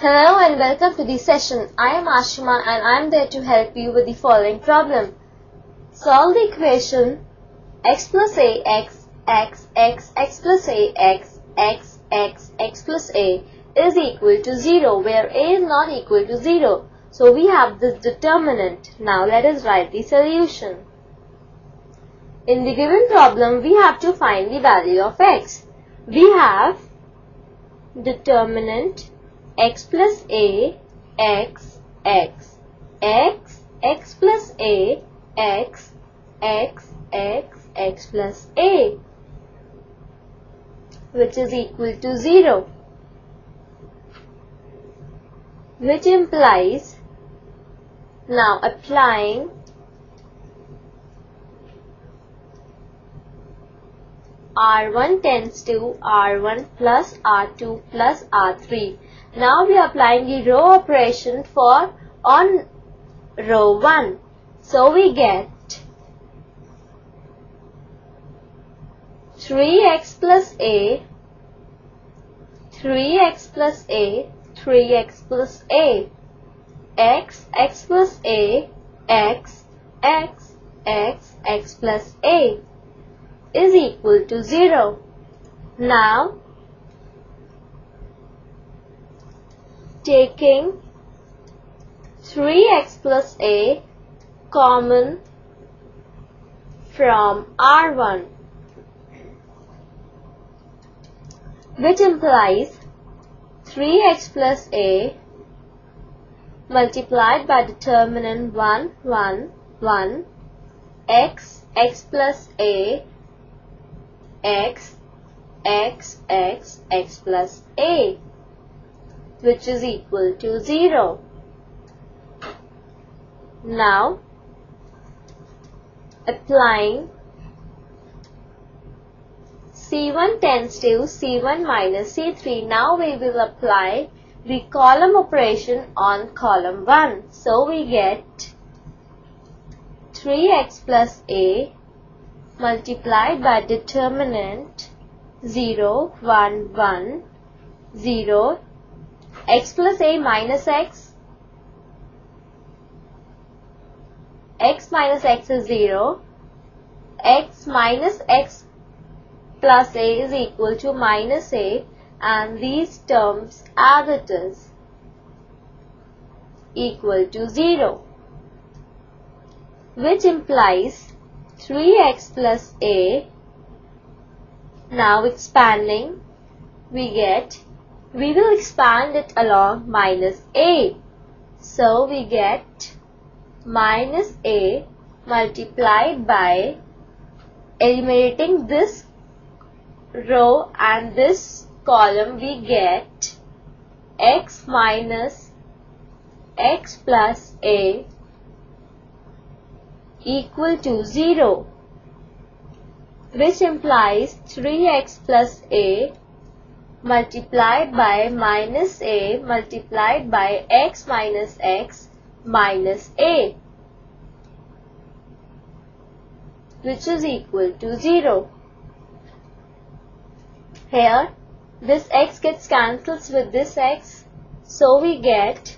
Hello and welcome to the session. I am Ashima and I am there to help you with the following problem. Solve the equation x plus a x x x x plus a x x x x plus a is equal to 0 where a is not equal to 0. So we have this determinant. Now let us write the solution. In the given problem we have to find the value of x. We have determinant x plus a x x x x plus a x x x x plus a which is equal to 0 which implies now applying R1 tends to R1 plus R2 plus R3. Now we are applying the row operation for on row 1. So we get 3x plus a 3x plus a 3x plus a x x plus a x x x x plus a is equal to 0. Now, taking 3x plus a common from R1 which implies 3x plus a multiplied by determinant 1 1 1 x x plus a x x x x plus a which is equal to 0. Now applying C1 tends to C1 minus C3. Now we will apply the column operation on column 1. So we get 3x plus a multiplied by determinant 0, 1, 1, 0, x plus a minus x, x minus x is 0, x minus x plus a is equal to minus a and these terms as it is equal to 0 which implies 3x plus a. Now expanding, we get, we will expand it along minus a. So we get minus a multiplied by eliminating this row and this column we get x minus x plus a equal to 0 which implies 3x plus a multiplied by minus a multiplied by x minus x minus a which is equal to 0. Here this x gets cancels with this x so we get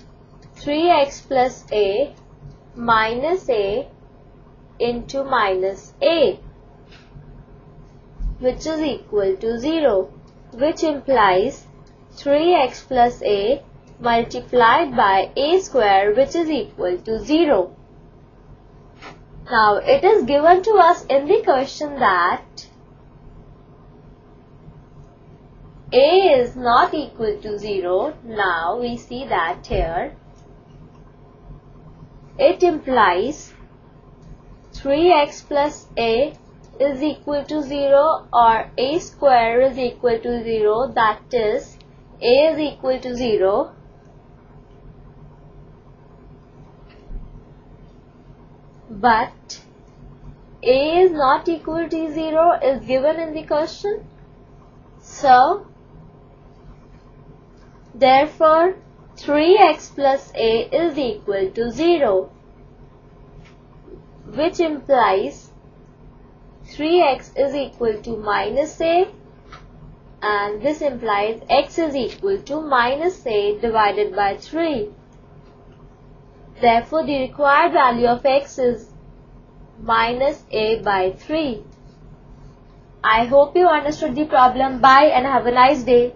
3x plus a minus a into minus a which is equal to 0 which implies 3x plus a multiplied by a square which is equal to 0. Now it is given to us in the question that a is not equal to 0. Now we see that here. It implies 3x plus a is equal to 0 or a square is equal to 0 that is a is equal to 0 but a is not equal to 0 is given in the question. So therefore 3x plus a is equal to 0 which implies 3x is equal to minus a and this implies x is equal to minus a divided by 3. Therefore, the required value of x is minus a by 3. I hope you understood the problem. Bye and have a nice day.